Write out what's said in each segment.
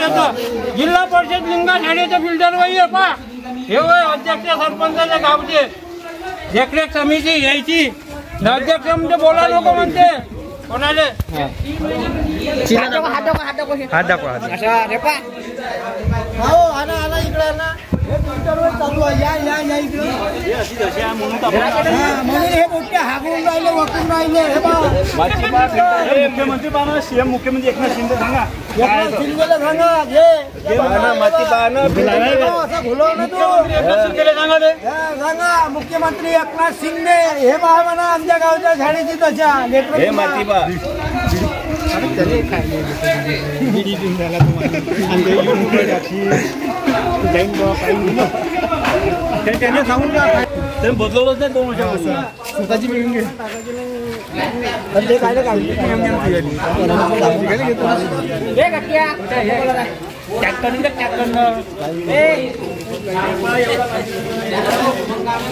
शाळेचं जिल्हा परिषद लिंगा शाळेचं बिल्डर वही आहे पा हे होय अध्यक्ष सरपंचाच्या गावचे. देखरेख समिती यायची. अध्यक्ष म्हणजे बोला नको म्हणते. कोणाले? हात दाखवा हात मुख्यमंत्री पाहणं सीएम मुख्यमंत्री एकनाथ शिंदे सांगा. मुख्यमंत्री एकनाथ शिंदे हे पहा म्हणा आमच्या गावच्या झाडीची दशा. हे माती त्यांनी सांगून का त्यांनी बदलवलंच नाही दोन वर्षापासून स्वतःची मिळून घे पण ते काय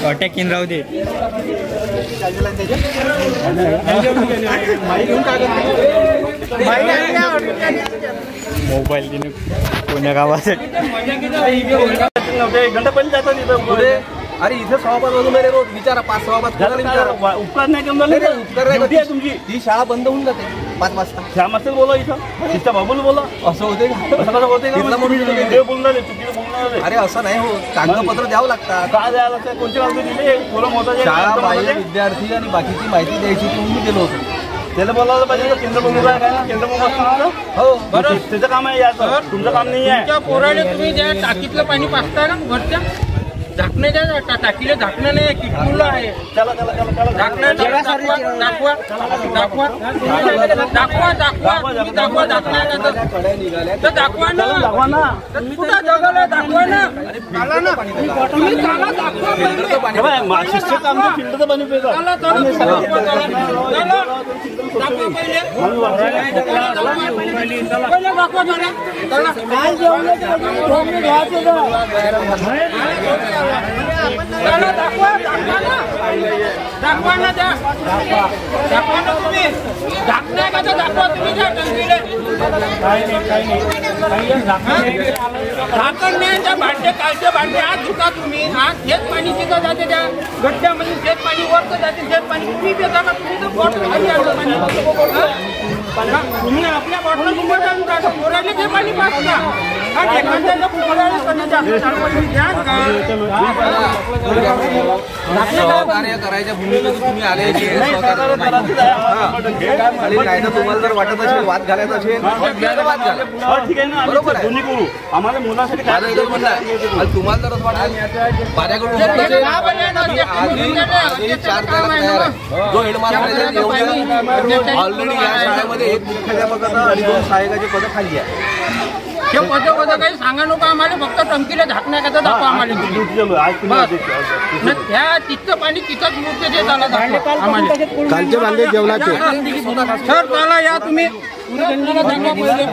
अटॅक इन राहू दे मोबाईल घेणे कोण्या गावासाठी नव्हते एक घंटा पहिले जातात इथं पुढे? अरे इथे सभापात वाजून राहिले. रोज विचारा पाच सभापात विचारा? उपकार नाही करून नाही, राहिले उपकार नाही. तुमची. ती शाळा बंद होऊन जाते. पाच वाजता. श्यामास्तर बोला इथं. तिथं बाबूला बोला. असं होते का? असं होते का तुम्ही तुम्ही- राहिले अरे असं नाही हो. कागदपत्र द्यावं लागतात. काय द्यायला लागतं कोणते कागद दिले? शाळा बाह्य? विद्यार्थी आणि बाकीची माहिती द्यायची मी गेलो होतो. त्याला बोलायला पाहिजे का केंद्र बघून काय ना केंद्र बघून असणार ना? हो ते- त्याचं काम आहे याचं. तुमचं काम नाही आहे. पोराले तुम्ही त्या टाकीतलं पाणी पाचता ना वरच्या झाकणे द्या टाकीले झाकणं नाही किटकुलं आहे. चला चला चला चला. झाकणं दाखवा दाखवा दाखवा. दाखवा दाखवा दाखवा दाखवा. दाखवा तर दाखवा ना. कुठं जगाला दाखवा ना. तुम्ही चाला दाखवा दाखवा. दाखवा दाखवा दाखवा दाखवा. ना त्या. दाखवा ना तुम्ही. दाखणार का तर दाखवा तुम्ही त्या टंकीले झाकण नाही त्या भांडे कालचे भांडे आज धुता तुम्ही. आज शेत पाणी तिथं जाते त्या गड्ड्यामध्ये शेत पाणी वरचं जाते शेत पाणी तुम्ही पिता का? तुम्ही तर बॉटल खाली आणलं पाणी. तुम्ही आपल्या बॉटल कुठे जाऊन ते पाणी पाचता सहकार्य करायच्या भूमिकेतून तुम्ही आले की सहकार्य नाही. आणि नाही तर तुम्हाला जर वाटत असेल वाद घालायचा असेल तर वाद घाला. ठीक आहे ना. आम्ही बरोबर आहे. आम्हाला मुलासाठी आणि तुम्हाला जर असं वाटत माझ्याकडून होत नसेल, मी आधी चार तयार आहे. जो हेडमास्टर ऑलरेडी या शाळेमध्ये एक मुख्याध्यापकाचं आणि दोन सहाय्यकाचे पद खाली आहे. ते पद पद काही सांगा नको आम्हाला फक्त टंकीला झाकण्याकरता दाखवा आम्हाला. चालू बस. त्या तिथचं पाणी तिथंच मूर्ती ते त्याला दाखवा आम्हाला. कालचे भांडे जेवणाचे. सर चला या तुम्ही. उद्या दाखवा पहिले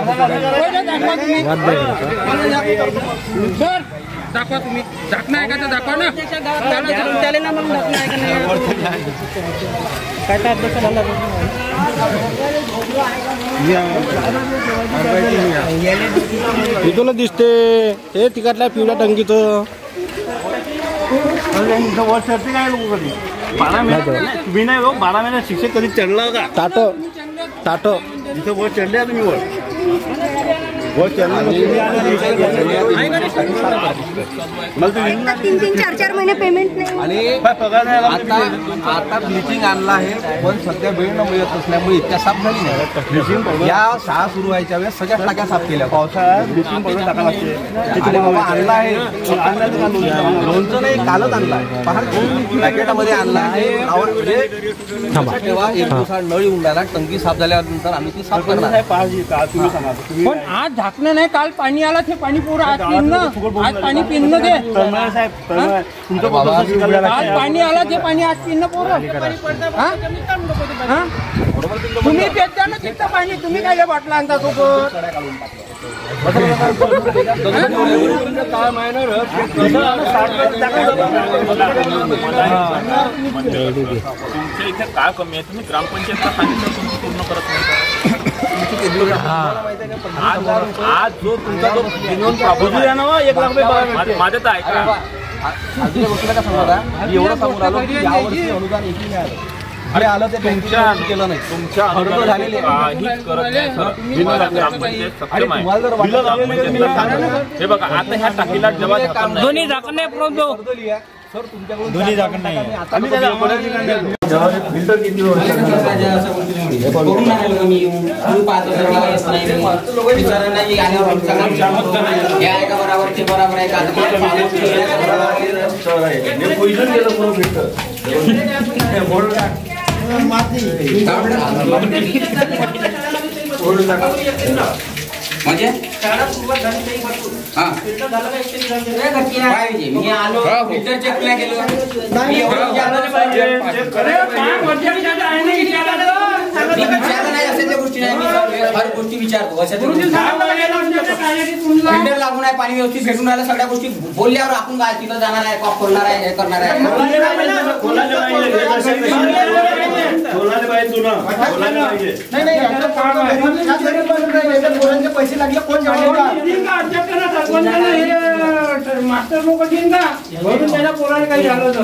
पहिले दाखवा तुम्ही. सर दाखवा तुम्ही. झाकणं आहे का तर दाखवा ना. त्याला झाकणं आहे का नाही इथूनच दिसते. हे तिकडल्या पिवळ्या टंकीचं बारा महिने नाही, तुम्ही नाही हो बारा शिक्षक कधी चढला का? ताट ताट. इथं वर चढले तुम्ही वर. तीन तीन चार चार महिने पेमेंट नाही आणि आता आता ब्लिचिंग आणलं आहे पण सध्या वेळ न मिळत असल्यामुळे इतक्या साफ झाली नाही. या शाळा सुरू व्हायच्या वेळेस सगळ्या टाक्या साफ केल्या. पावसाळ्यात ब्लिचिंग पावडर टाकावं लागते. आणला आहे. लोणचं? नाही कालच आणला आहे. पहा पॅकेटामध्ये आणला आहे. नावावर म्हणजे एक दिवसा नळ येऊन राहिला टंकी साफ झाल्यानंतर आम्ही ती साफ करणार. पण आज झाकणं नाही काल पाणी आला ते पाणी पोरं आज पिणं. आज पाणी पिणं ते तळमळे साहेब तळमळे तुमचं बाबा, पोट शिकायला आज. पाणी आला ते पाणी आज पिणं पोरं. हा? हा? तुम्ही पेटता ना तिथं पाणी तुम्ही काय बाटला आणता सोबत? तुमच्या इथे काय कमी आहे? तुम्ही ग्रामपंचायतला सांगितलं तुम्ही पूर्ण करत नाही. आज आज जो तुमचा जो एक लाख रुपये पगार मा- माझं तर ऐका एवढं सांगून राहिलो की यावर्षी अनुदान एकही नाही आलं. अरे आलं ते तुमच्या केलं नाही. तुमच्या अर्ज अनुदानाने झालेले हे बघा आता ह्या टाकीला जेव्हा झाकण नाही दोन्ही झाकण सर तुमच्याकडून दोन्ही झाकण नाही आहे. आता लोकं बिल पडेल. फिल्टर किती करून नाही आलो मी तुम्ही पाहतो सगळं येत नाही विचारा नाही आल्यावर आम्ही म्हणजे? हा. पाहिजे. मी आलो. फिल्टर चेक नाही केलं. अशा गोष्टी नाही. हर गोष्टी विचारतो अशा त्या गोष्टी. फिल्टर लागून आहे पाणी व्यवस्थित भेटून राहिलं सगळ्या गोष्टी बोलल्यावर आपण काय तिथं जाणार आहे कॉक खोलणार आहे हे करणार आहे. पैसे लागले कोण मास्टर लोक म्हणून त्याच्या पोराने काही झालं तर.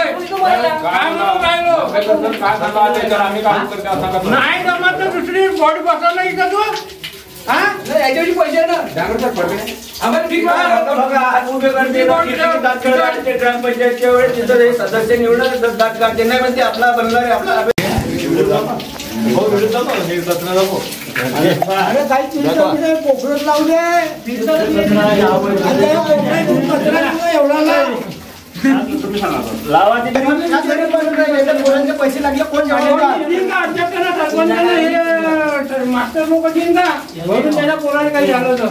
नाही, जमत का? हे का? हे? हे तर दुसरी बॉडी बसवलं इथं तू. हा? ग्रामपंचायतच्या वेळेस तिथं हे सदस्य निवडलं दात काढते नाही म्हणते आपला बनला रे आपला अरे काही पोखरत लावू दे पैसे लागले कोण मास्टर लोक देईन का म्हणून त्याच्या पोराने काही झालं?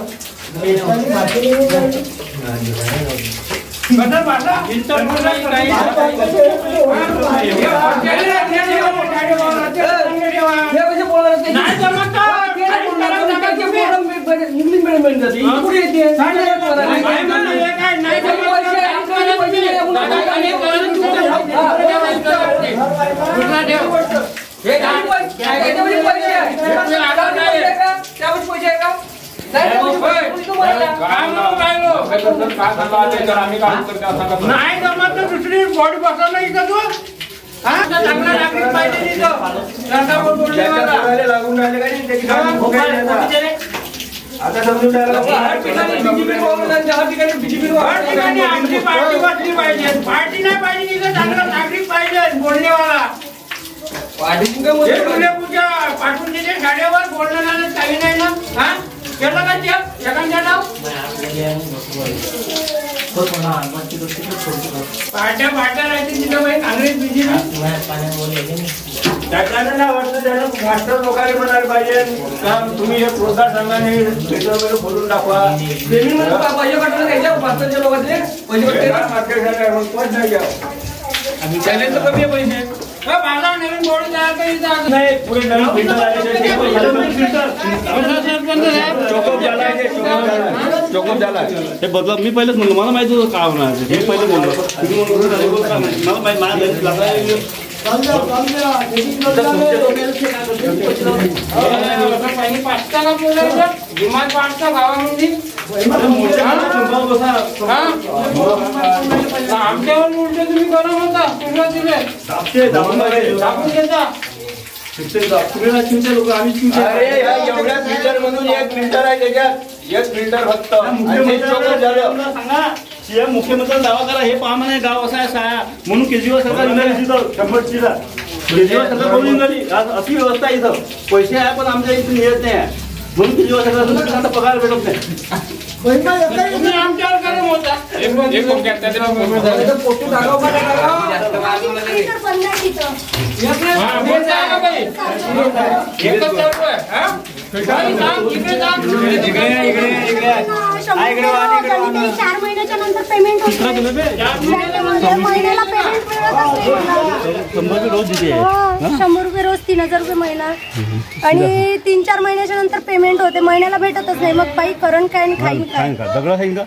इंग्लिश मिडियम येते. नाही म्हणलं, हे काय, नाही जमत का? आपल्याला तुम्ही दादागिरी करून दुसरा ठेव. हे काय? हे आलं नाही. जमत तर दुसरी बॉडी बसवलं इथं तू. हा? चांगला नागरिक पाहिजे. लागून राहिले आता समजून पार्टी बसली पाहिजे. पार्टी नाही पाहिजे तिथं चांगला नागरिक पाहिजे हे पूजा पाठवून दिले गाड्यावर बोलणं नाही काही नाही ना? हा? केलं का चेक एखाद्या नाव पार्ट्या पार्ट्या राहते तिथं बाई काँग्रेस बीजेपी त्याच्यानं ना वाटतं त्यानं मास्टर लोकांनी म्हणायला पाहिजे का तुम्ही हे प्रोत्साहन संघाने मीटरमध्ये बोलून दाखवा. हो, माझा नवीन बोर्ड तयार करीत नाही पुढे नवीन फिल्टर आले ते सरपंच साहेब चोकअप झाला आहे, चोकअप झाला आहे. चोकअप झाला आहे. हे बदला मी पहिलेच म्हणलो मला माहिती होतं काय होणार आहे. हे पहिले बोललो तुम्ही म्हणून राहिले, बोलता नाही. मला माहिती माझ्या घरी लागला पाणी पाचता का बोलायचं विमान पाचता गावामध्ये हा? आमच्यावर तुम्ही तुम्हाला दिले एवढ्या फिल्टर मधून एक फिल्टर आहे त्याच्यात एक फिल्टर फक्त सांगा सीएम दावा करा हे पहा म्हणे गाव असा आहे साया म्हणून केजरीवाल सरकार निघाली तिथं शंभर केजरीवाल सरकार बोलून झाली आज अशी व्यवस्था इथं पैसे आहे पण आमच्या इथून येत नाही. म्हणून केजरीवाल सरकार आता पगार भेटत नाही. तुम्ही आमच्यावर गरम होता. फिल्टर बंद आहे तिथं. हा, बोलता का बाई? एकच चालू आहे, हा? बाई, सांग, इकडे सांग. शंभर चार महिन्याच्या नंतर पेमेंट होत. नाही. महिन्याला पेमेंट मिळत नाही हो, शंभर रुपये रोज तीन हजार रुपये महिना. आणि तीन चार महिन्याच्या नंतर पेमेंट होते. महिन्याला भेटतच नाही. मग बाई करण काय खाईन काय? दगड आहे का.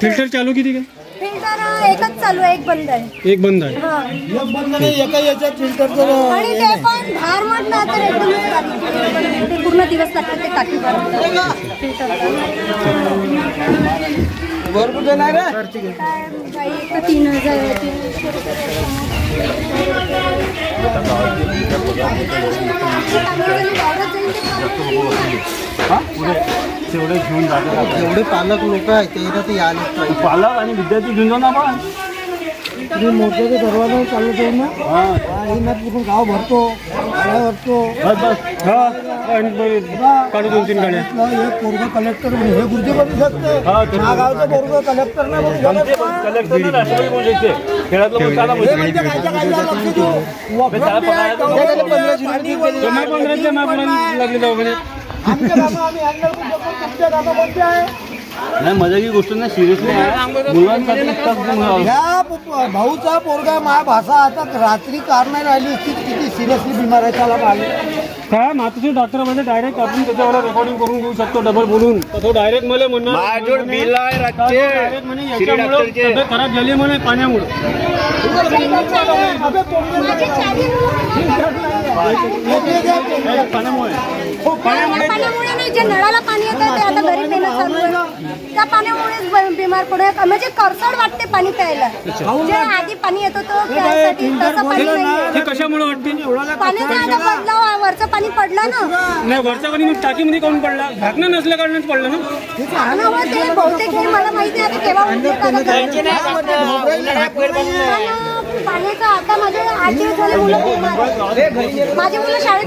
फिल्टर चालू किती काय? फिल्टर एकच चालू आहे एक बंद आहे. एक बंद आहे. हा. एक बंद नाही एका याच्यात फिल्टरचं आणि ते पण धार म्हटलं तर एकदम बारीक. ते पूर्ण दिवस लागतात ते टाकी भरपूर तीन हजार रुपये. तेवढे घेऊन जातात एवढे पालक लोक आहेत ते तर यायलाच पालक आणि विद्यार्थी घेऊन जाऊ ना आपण. तुम्ही मोर्चाचा दरवाजा चालू ठेवून ना. हा ना पूर्ण गाव भरतो गाड्या भरतो. बस बस. काढू दोन तीन गाड्या. हे पोरग कलेक्टर हे गुरुजी बनू शकते हा गावचं पोरग कलेक्टर नाही बनू शकत. हे म्हणजे कामं आम्ही हँडल तुमच्या कामं कोणते आहे? नाही मजाकी गोष्ट नाही सिरियसली मुलांसाठी ह्या भाऊचा पोरगा मा भाषा आता रात्री कार नाही राहिली असती किती सिरियसली बिमार आहे त्याला मागे. काय मातोश्री डॉक्टर म्हणजे डायरेक्ट आपण त्याच्यावर रेकॉर्डिंग करून घेऊ शकतो डबल बोलून. तो डायरेक्ट मला म्हणणार डायरेक्ट म्हणे याच्यामुळं तब्येत खराब झाली म्हणे पाण्यामुळे. चारी पाण्यामुळे नाही जे नळाला पाणी येतं ते आता घरी पिणं चालू आहे. त्या पाण्यामुळेच बिमार पडू म्हणजे करसड वाटते पाणी प्यायला. जे आधी पाणी येत होतं प्यायसाठी तसं पाणी नाहीये. हे कशामुळे वाटते? पाण्याचा आता बदलाव वरचं पाणी पडलं ना. नाही वरचा मग टाकीमध्ये काऊन पडला? झाकणं नसल्या कारणाच पडलं ना. झाकणावर ते बहुतेक हे मला माहिती आहे आता केव्हा. पाण्याचा आता माझे आठ दिवस झाले मुलं बिमार आहेत. माझे मुलं शाळेत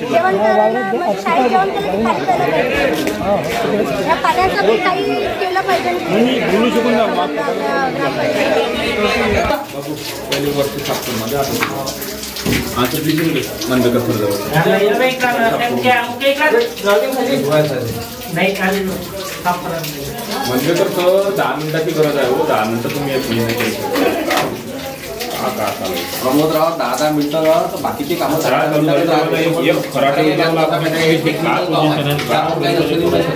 जेवण करायला म्हणजे शाळेत जेवण केलं की पाणी प्यायला पाहिजे या पाण्याचं बी काही केलं पाहिजे. म्हणजे कसं दहा मिनिटाची गरज आहे हो दहा मिनिटं तुम्ही येत नाही हा का चालेल प्रमोदराव दहा दहा मिनिटं तर बाकीचे कामं सरळ एक- एक म्हणजे एक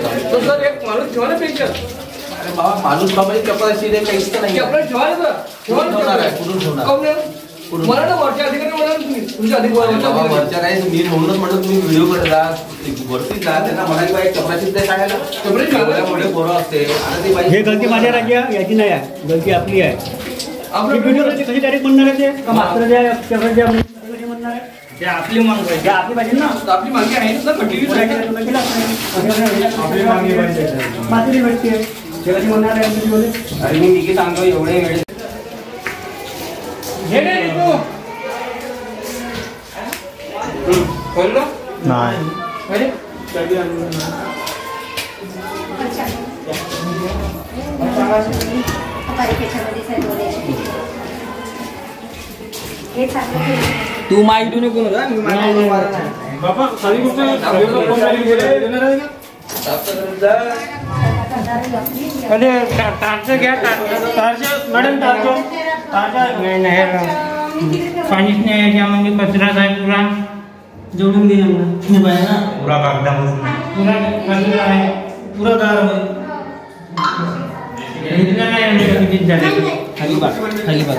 आहे. अरे बाबा माणूस बाबा कपडाची काहीच नाही कुठून ठेवणार आहे? कुठून ठेवणार बाबा वरच्या नाही मी म्हणूनच म्हणलं तुम्ही व्हिडिओ जा. वरती जा त्यांना म्हणाली बाई कपड्याची ते काय एवढ्या मोठे पोरं असते. आणि ती बाई हे गलती माझ्या राज्य याची नाही आहे. गलती आपली आहे. आपली व्हिडिओ कशी डायरेक्ट म्हणणार आहे ते? का मास्तर द्या कॅमेरा द्या म्हणणार आहे? ते आपली मागणी पाहिजे आपली पाहिजे ना. आपली मागणी आहे. ना कंटिन्यू आपली मागणी पाहिजे मास्तरी भेटते. ते कशी म्हणणार आहे एवढे खोललो? नाही. अरे, तू माहिती नको ना मी बाबा साधी गोष्ट? अरे घ्या मॅडम नाही नाही. पाणीच नाही याच्यामध्ये कचरा आहे पुरा जोडून घे ना? पुरा आहे. पुरा दार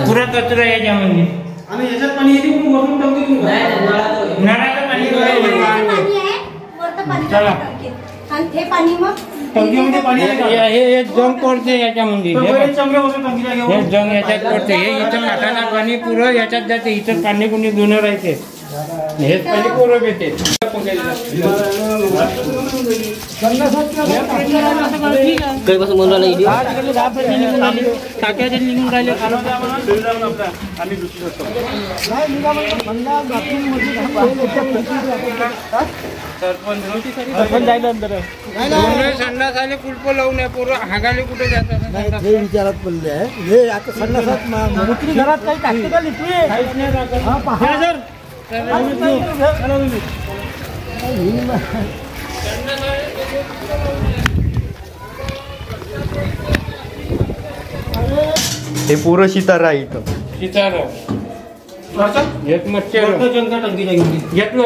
पुरा कचरा आहे याच्यामध्ये. आम्ही याच्यात पाणी येते म्हणून वरून टाकतो? नळाचं पाणी हे आहे. पाणी आहे. वरतं पाणी चला. हे पाणी मग टंकीमध्ये पाणी आहे का? हे हे- हे जंग पडते याच्यामध्ये. हे. हे जंग याच्यात पडते. हे इथं नाकाला पाणी पुरं याच्यात जाते. इथं पाणी कुणी जुनं राहते. हेच पाणी पुरं घेते काही पासून म्हणून राहिला इथे टाक्याचे निघून राहिले संडास आले कुलप लावून पोरं हागाले कुठे जातात हे विचारात पडले आहे हे आता संडासात घरात काही टाकते का लिटवी हा, पहा. हे पुरं शितार आहे इथं. विचार एक मच्छर. जनता टंकीच्या घेतलं